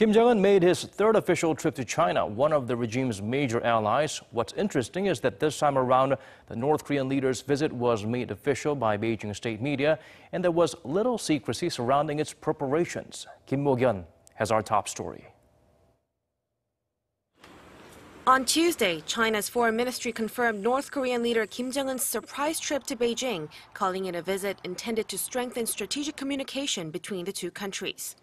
Kim Jong un made his third official trip to China, one of the regime's major allies. What's interesting is that this time around, the North Korean leader's visit was made official by Beijing state media, and there was little secrecy surrounding its preparations. Kim Mok-yeon has our top story. On Tuesday, China's foreign ministry confirmed North Korean leader Kim Jong un's surprise trip to Beijing, calling it a visit intended to strengthen strategic communication between the two countries.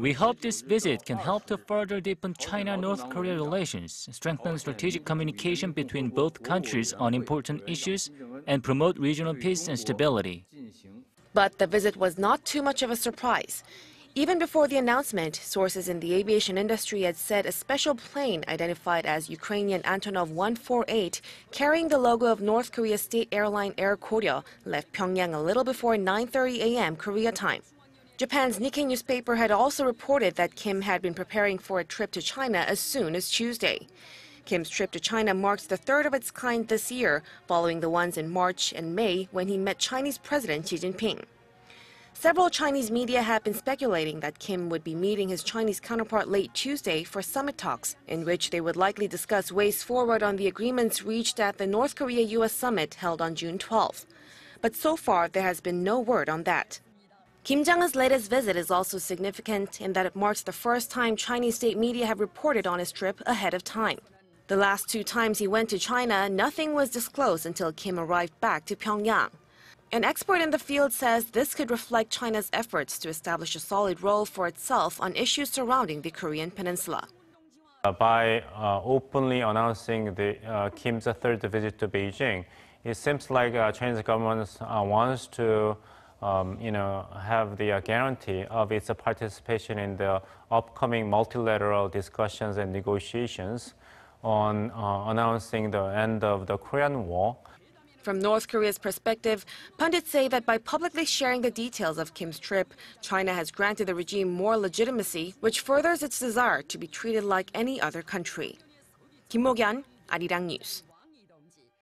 We hope this visit can help to further deepen China-North Korea relations, strengthen strategic communication between both countries on important issues, and promote regional peace and stability. But the visit was not too much of a surprise. Even before the announcement, sources in the aviation industry had said a special plane identified as Ukrainian Antonov 148, carrying the logo of North Korea's state airline Air Koryo, left Pyongyang a little before 9:30 a.m. Korea time. Japan's Nikkei newspaper had also reported that Kim had been preparing for a trip to China as soon as Tuesday. Kim's trip to China marks the third of its kind this year, following the ones in March and May when he met Chinese President Xi Jinping. Several Chinese media have been speculating that Kim would be meeting his Chinese counterpart late Tuesday for summit talks, in which they would likely discuss ways forward on the agreements reached at the North Korea U.S. summit held on June 12. But so far, there has been no word on that. Kim Jong un's latest visit is also significant in that it marks the first time Chinese state media have reported on his trip ahead of time. The last two times he went to China, nothing was disclosed until Kim arrived back to Pyongyang. An expert in the field says this could reflect China's efforts to establish a solid role for itself on issues surrounding the Korean peninsula. Uh, by uh, openly announcing the, uh, Kim's third visit to Beijing, it seems like uh, Chinese government uh, wants to um, you know, have the uh, guarantee of its participation in the upcoming multilateral discussions and negotiations on uh, announcing the end of the Korean War. From North Korea's perspective, pundits say that by publicly sharing the details of Kim's trip, China has granted the regime more legitimacy, which furthers its desire to be treated like any other country. Kim Mok-yeon, Arirang News.